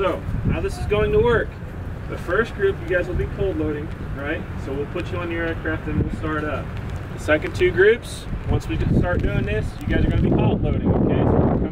So, how this is going to work. The first group, you guys will be cold loading, right? So we'll put you on your aircraft and we'll start up. The second two groups, once we start doing this, you guys are going to be hot loading, okay? So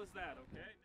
simple as that, okay?